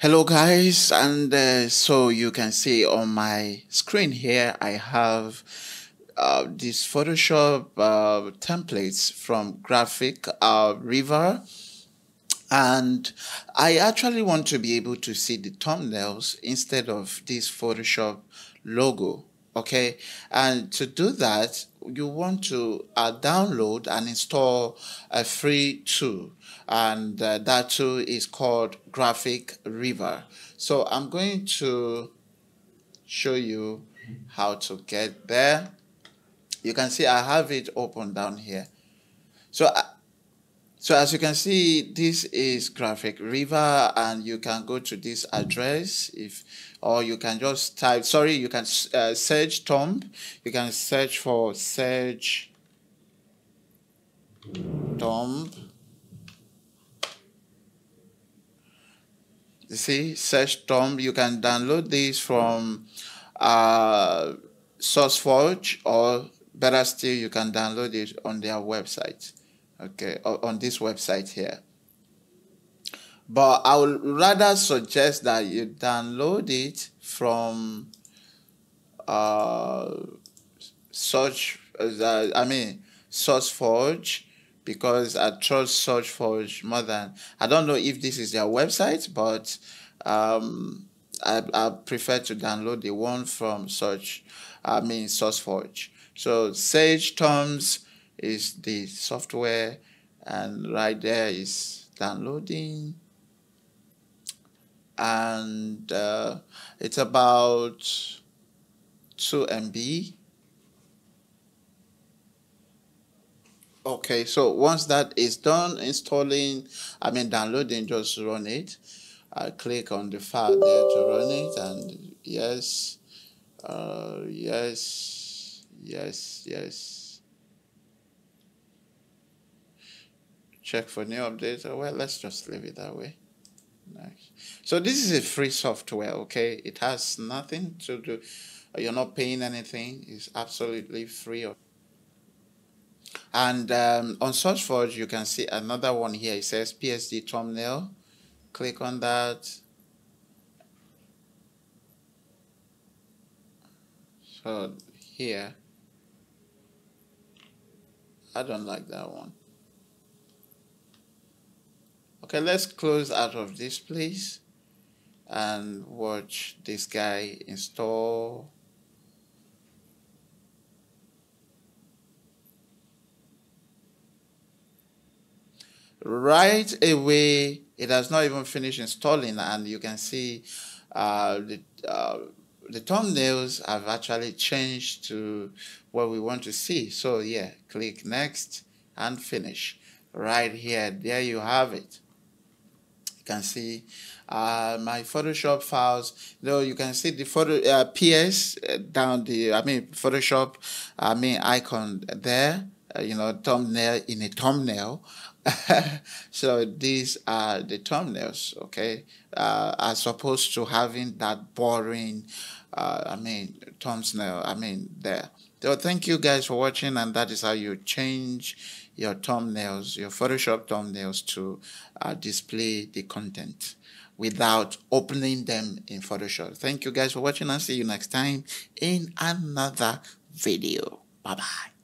hello guys and uh, so you can see on my screen here I have uh, these Photoshop uh, templates from Graphic uh, River. And I actually want to be able to see the thumbnails instead of this Photoshop logo okay? And to do that you want to uh, download and install a free tool. And uh, that tool is called graphic river. So i'm going to show you how to get there. You can see i have it open down here. So uh, so as you can see, this is Graphic River and you can go to this address if, or you can just type, sorry, you can uh, search Tomb. You can search for search Tomb. You see, SageThumbs. You can download this from uh, SourceForge or better still, you can download it on their website okay, on this website here. But I would rather suggest that you download it from uh, search, uh, I mean, SourceForge, because I trust SourceForge more than, I don't know if this is their website, but um, I, I prefer to download the one from Search, I mean, SourceForge. So SageThumbs is the software and right there is downloading. And uh, it's about 2 MB okay so once that is done installing I mean downloading just run it. I click on the file there to run it and yes uh, yes yes yes check for new updates. Oh, well, let's just leave it that way. Nice. So this is a free software, okay? It has nothing to do. You're not paying anything. It's absolutely free. And um, on SourceForge, you can see another one here. It says PSD thumbnail. Click on that. So here, I don't like that one. Okay, let's close out of this please and watch this guy install. Right away it has not even finished installing and you can see uh, the, uh, the thumbnails have actually changed to what we want to see. So yeah click next and finish. Right here there you have it can see uh, my Photoshop files. Though you can see the photo uh, PS uh, down the I mean Photoshop I mean icon there. Uh, you know thumbnail in a thumbnail. so these are the thumbnails. Okay, uh, as opposed to having that boring. Uh, I mean thumbnail. I mean there. So thank you guys for watching, and that is how you change your thumbnails, your Photoshop thumbnails to uh, display the content without opening them in Photoshop. Thank you guys for watching and see you next time in another video. Bye-bye.